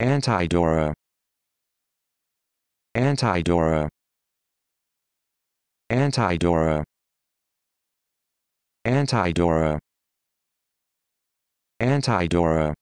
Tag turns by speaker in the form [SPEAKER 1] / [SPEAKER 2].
[SPEAKER 1] Antidora. Antidora. Antidora. Antidora. Antidora.